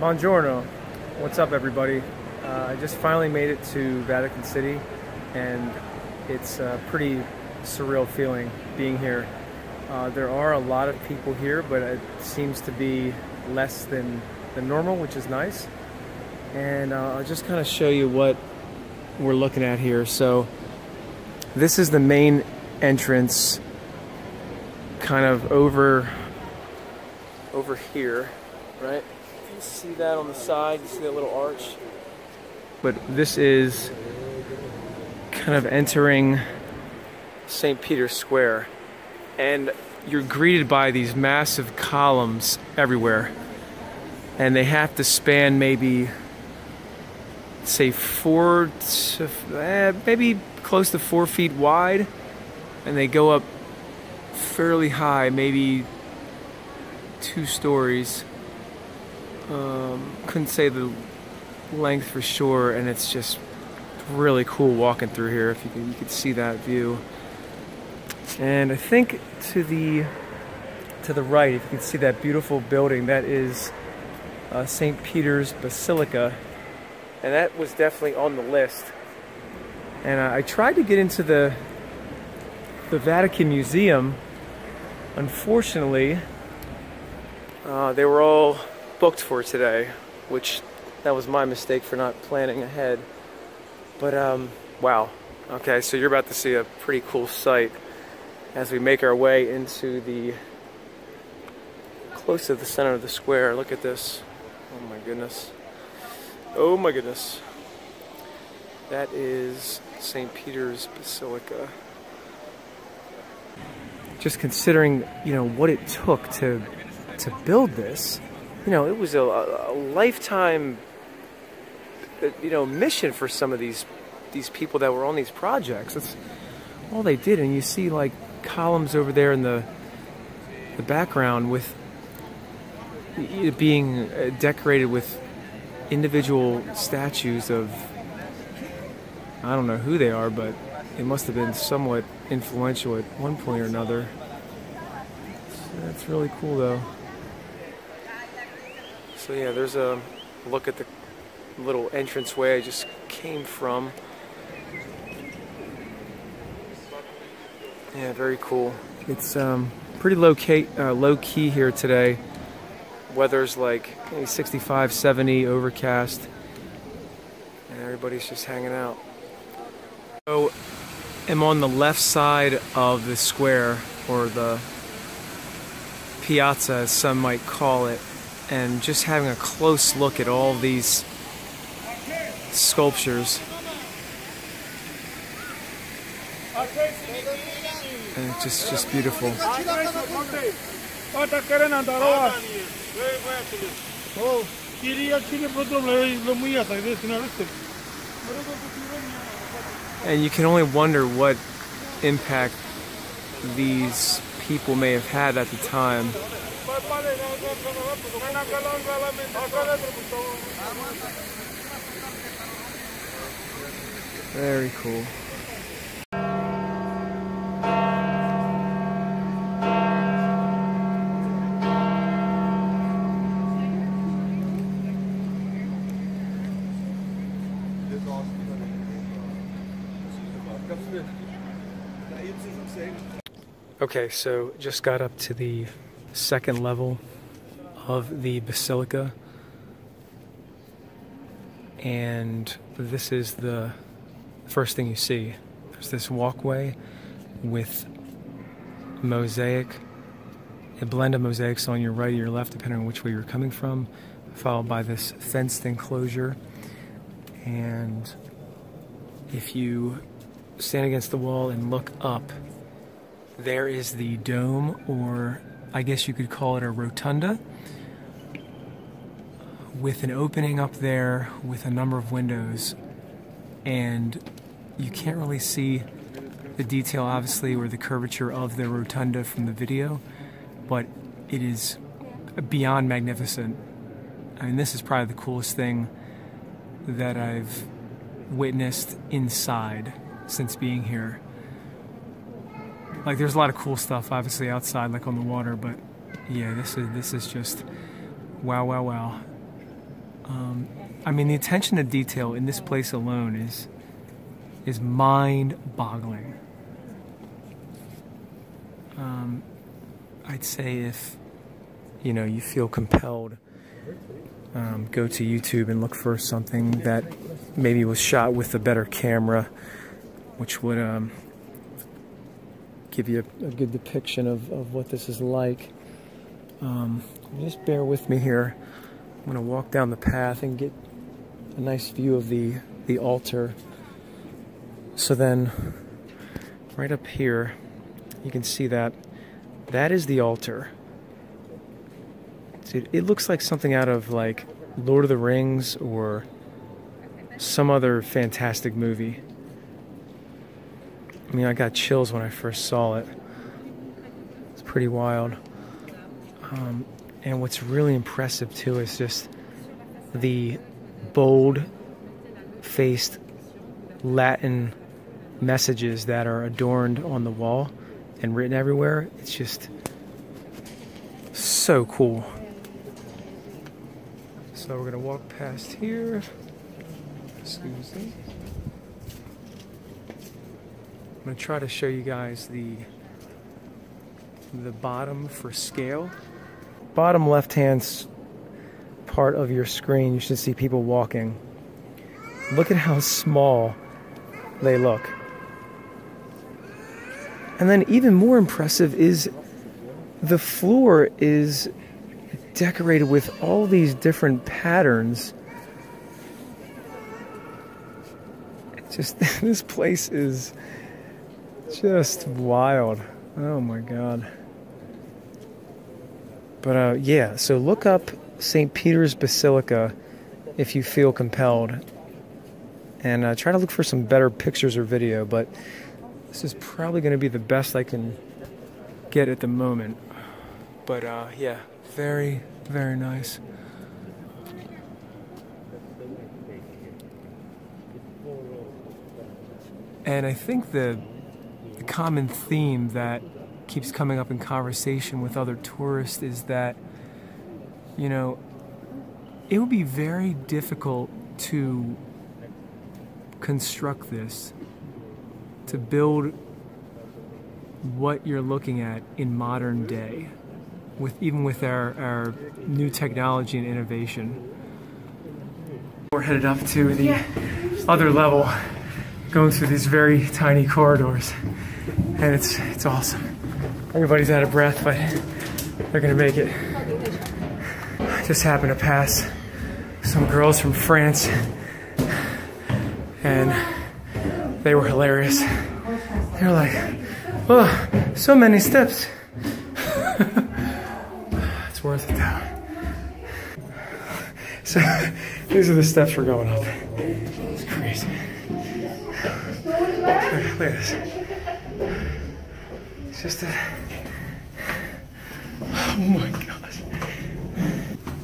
Buongiorno. What's up, everybody? Uh, I just finally made it to Vatican City, and it's a pretty surreal feeling being here. Uh, there are a lot of people here, but it seems to be less than, than normal, which is nice. And uh, I'll just kind of show you what we're looking at here. So, this is the main entrance, kind of over over here, right? You see that on the side, you see that little arch? But this is kind of entering St. Peter's Square. And you're greeted by these massive columns everywhere. And they have to span maybe, say, four to, eh, maybe close to four feet wide. And they go up fairly high, maybe two stories. Um, couldn't say the length for sure, and it's just really cool walking through here. If you can, you can see that view. And I think to the to the right, if you can see that beautiful building, that is uh, St. Peter's Basilica, and that was definitely on the list. And I tried to get into the the Vatican Museum. Unfortunately, uh, they were all booked for today, which that was my mistake for not planning ahead. But um, wow. Okay, so you're about to see a pretty cool sight as we make our way into the close to the center of the square. Look at this. Oh my goodness. Oh my goodness. That is St. Peter's Basilica. Just considering, you know, what it took to to build this, you know, it was a, a lifetime, uh, you know, mission for some of these these people that were on these projects. That's all they did, and you see like columns over there in the the background with being uh, decorated with individual statues of I don't know who they are, but it must have been somewhat influential at one point or another. That's really cool though. So yeah, there's a look at the little entranceway I just came from. Yeah, very cool. It's um, pretty low key, uh, low key here today. Weather's like 65, 70, overcast, and everybody's just hanging out. So, I'm on the left side of the square, or the piazza, as some might call it and just having a close look at all these sculptures. And it's just, just beautiful. And you can only wonder what impact these people may have had at the time. Very cool. Okay, so just got up to the second level of the basilica. And this is the first thing you see. There's this walkway with mosaic, a blend of mosaics on your right or your left, depending on which way you're coming from, followed by this fenced enclosure. And if you stand against the wall and look up, there is the dome, or I guess you could call it a rotunda, with an opening up there with a number of windows. And you can't really see the detail, obviously, or the curvature of the rotunda from the video, but it is beyond magnificent. I mean, this is probably the coolest thing that I've witnessed inside since being here. Like, there's a lot of cool stuff, obviously, outside, like on the water, but yeah, this is this is just wow, wow, wow. Um, I mean, the attention to detail in this place alone is is mind-boggling. Um, I'd say if you know you feel compelled, um, go to YouTube and look for something that maybe was shot with a better camera, which would um, give you a, a, good depiction of, of what this is like. Um, just bear with me here. I'm going to walk down the path and get a nice view of the, the altar. So then, right up here, you can see that that is the altar. See, it looks like something out of like Lord of the Rings or some other fantastic movie. I mean, I got chills when I first saw it. It's pretty wild. Um, and what's really impressive too is just the bold faced Latin messages that are adorned on the wall and written everywhere. It's just so cool. So we're gonna walk past here. Excuse me. I'm gonna try to show you guys the the bottom for scale. Bottom left hand part of your screen, you should see people walking. Look at how small they look. And then even more impressive is the floor is decorated with all these different patterns. Just this place is just wild. Oh my god. But uh, yeah, so look up St. Peter's Basilica if you feel compelled. And uh, try to look for some better pictures or video, but this is probably going to be the best I can get at the moment. But uh, yeah, very, very nice. And I think the, the common theme that keeps coming up in conversation with other tourists is that, you know, it would be very difficult to construct this to build what you're looking at in modern day with even with our, our new technology and innovation. We're headed up to the yeah. other level, going through these very tiny corridors, and it's it's awesome. Everybody's out of breath, but they're gonna make it. I Just happened to pass some girls from France, and they were hilarious. They were like, oh, so many steps. it's worth it though. So these are the steps we're going up. It's just a, oh my gosh.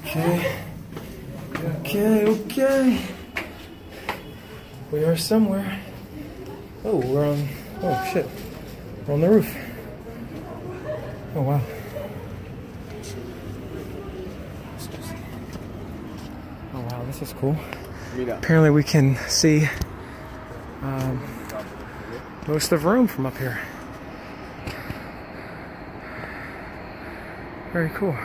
Okay, okay, okay. We are somewhere. Oh, we're on, oh shit. We're on the roof. Oh wow. Oh wow, this is cool. Apparently we can see um, most of Rome from up here. Very cool.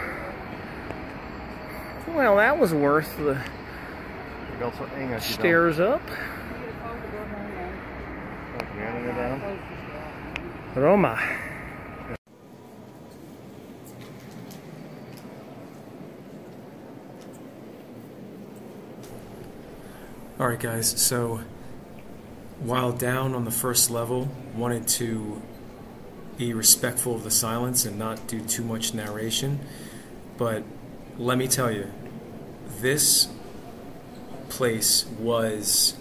Well, that was worth the stairs up. Roma. Alright guys, so while down on the first level, wanted to be respectful of the silence and not do too much narration, but let me tell you, this place was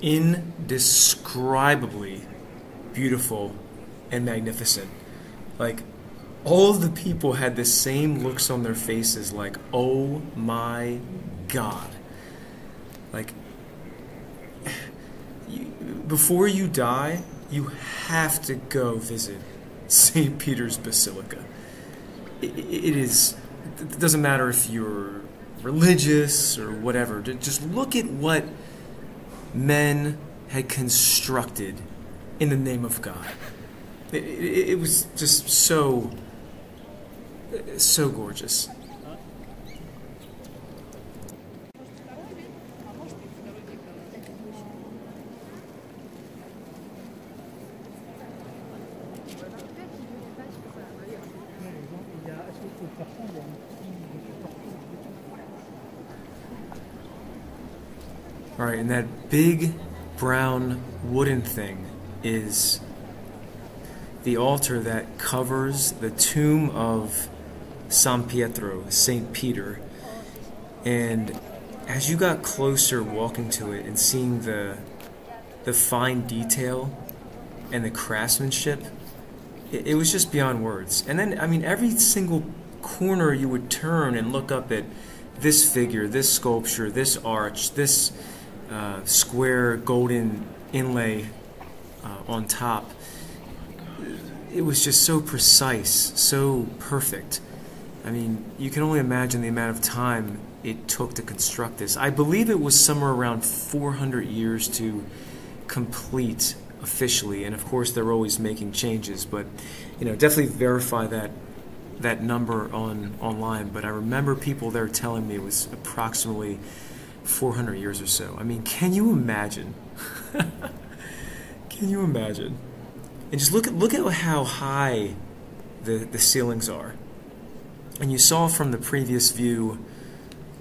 indescribably beautiful and magnificent. Like, all of the people had the same looks on their faces, like, oh my god. Like, before you die, you have to go visit St. Peter's Basilica. it, it is, it doesn't matter if you're religious or whatever. Just look at what men had constructed in the name of God. It, it was just so, so gorgeous. And that big brown wooden thing is the altar that covers the tomb of San Pietro, Saint Peter. And as you got closer walking to it and seeing the the fine detail and the craftsmanship, it, it was just beyond words. And then I mean every single corner you would turn and look up at this figure, this sculpture, this arch, this uh, square golden inlay uh, on top. It was just so precise, so perfect. I mean, you can only imagine the amount of time it took to construct this. I believe it was somewhere around 400 years to complete officially, and of course they're always making changes. But you know, definitely verify that that number on online. But I remember people there telling me it was approximately 400 years or so. I mean, can you imagine? can you imagine? And just look at look at how high the the ceilings are. And you saw from the previous view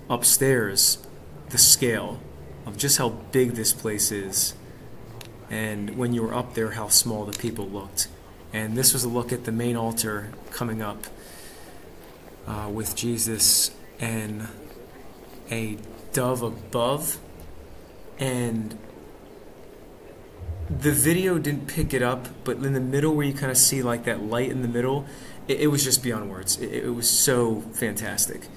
upstairs the scale of just how big this place is. And when you were up there, how small the people looked. And this was a look at the main altar coming up uh, with Jesus and a dove above and the video didn't pick it up but in the middle where you kind of see like that light in the middle it, it was just beyond words. It, it was so fantastic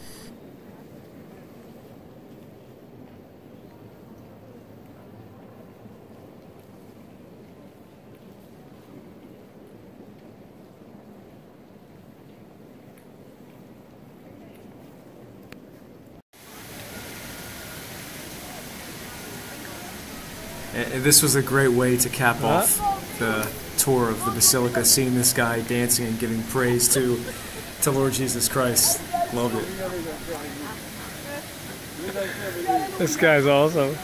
this was a great way to cap off the tour of the Basilica, seeing this guy dancing and giving praise to, to Lord Jesus Christ. Loved it. This guy's awesome.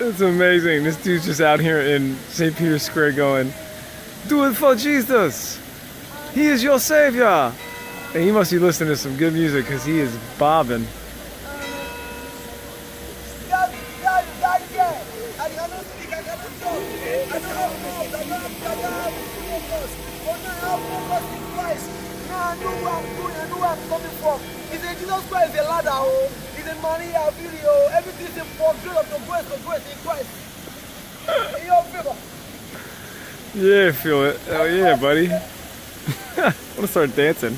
It's amazing. This dude's just out here in St. Peter's Square going, do it for Jesus. He is your savior. And he must be listening to some good music because he is bobbing. Yeah, feel it. Oh yeah, buddy. I'm gonna start dancing.